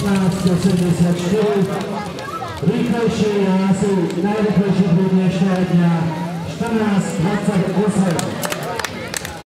15.74. Rýchlejšie jazdy, najrychlejšie dnešného dňa 14.28.